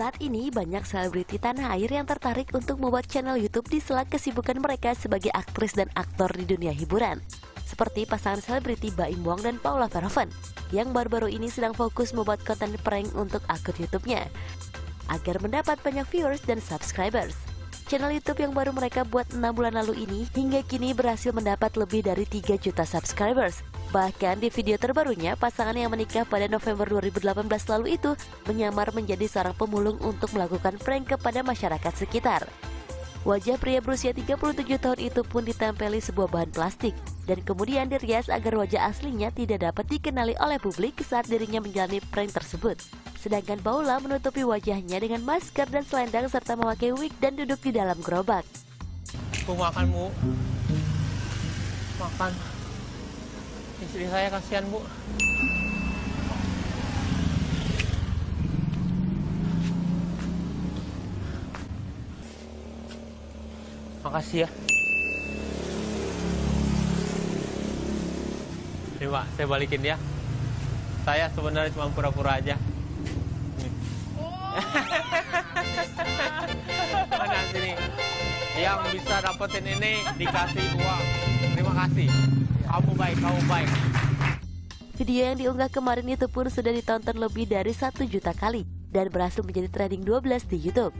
Saat ini banyak selebriti tanah air yang tertarik untuk membuat channel YouTube di sela kesibukan mereka sebagai aktris dan aktor di dunia hiburan. Seperti pasangan selebriti Baim Wong dan Paula Verhoeven yang baru-baru ini sedang fokus membuat konten prank untuk akun YouTube-nya agar mendapat banyak viewers dan subscribers. Channel YouTube yang baru mereka buat 6 bulan lalu ini hingga kini berhasil mendapat lebih dari 3 juta subscribers Bahkan di video terbarunya, pasangan yang menikah pada November 2018 lalu itu menyamar menjadi seorang pemulung untuk melakukan prank kepada masyarakat sekitar. Wajah pria berusia 37 tahun itu pun ditempeli sebuah bahan plastik dan kemudian dirias agar wajah aslinya tidak dapat dikenali oleh publik saat dirinya menjalani prank tersebut. Sedangkan Paula menutupi wajahnya dengan masker dan selendang serta memakai wig dan duduk di dalam gerobak. Aku makan, Bu. Makan. Istri saya kasihan, Bu. Makasih ya. Nih, Pak, saya balikin ya. Saya sebenarnya cuma pura-pura aja. Mana sini? Yang bisa dapetin ini dikasih uang. Terima kasih. Kamu baik, kamu baik. Video yang diunggah kemarin itu pun sudah ditonton lebih dari satu juta kali dan berhasil menjadi trending 12 di YouTube.